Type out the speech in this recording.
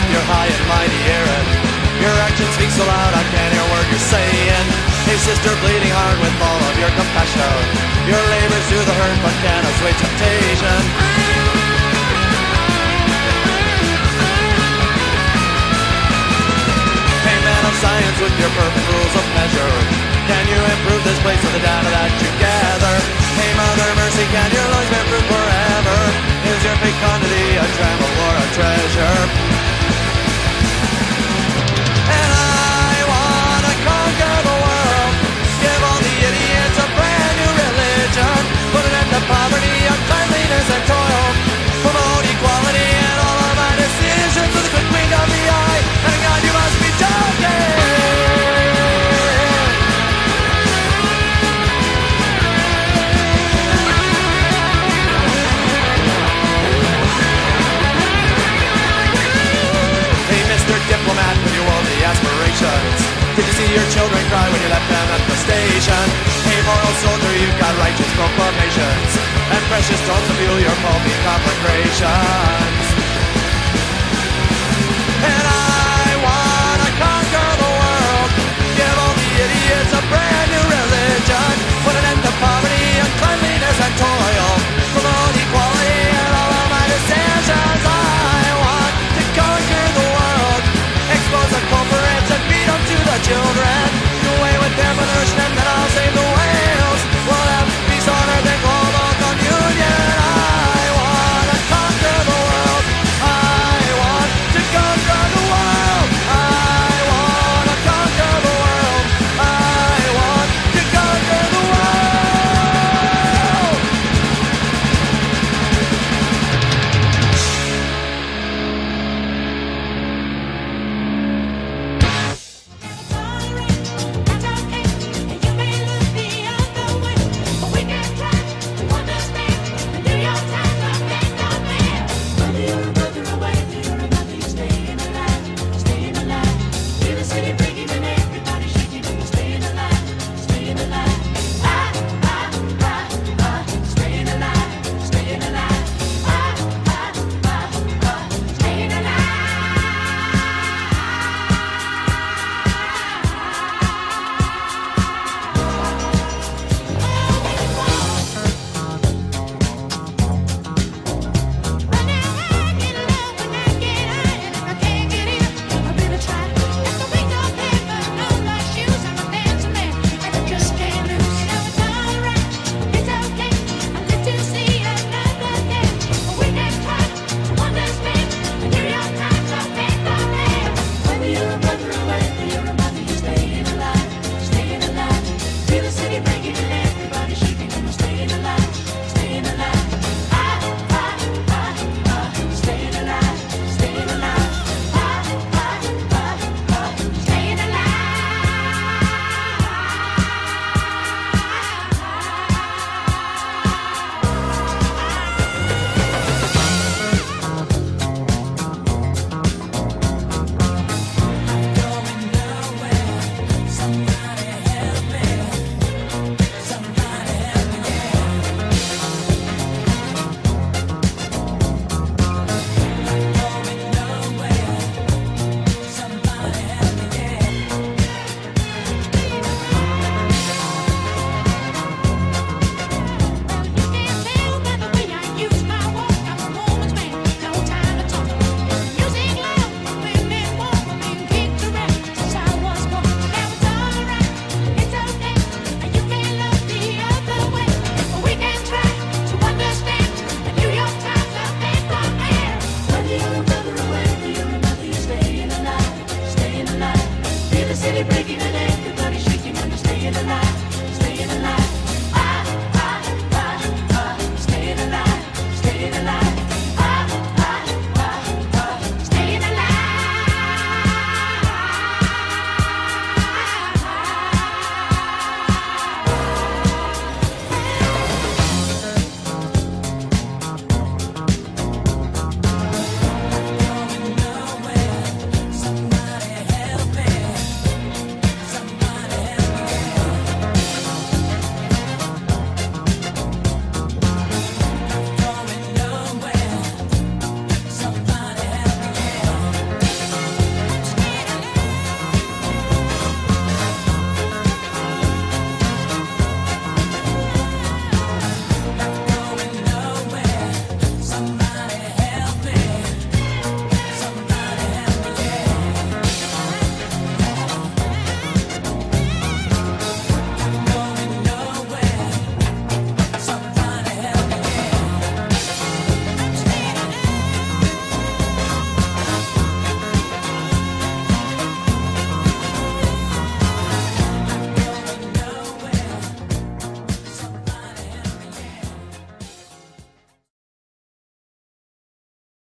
with your high and mighty errand. Your action speaks so loud, I can't hear a word you're saying. Hey sister, bleeding hard with all of your compassion. Your labors do the hurt, but can assuage temptation. science with your perfect rules of measure. Children cry when you left them at the station? Hey, moral soldier, you've got righteous proclamations and precious stones to fuel your. And I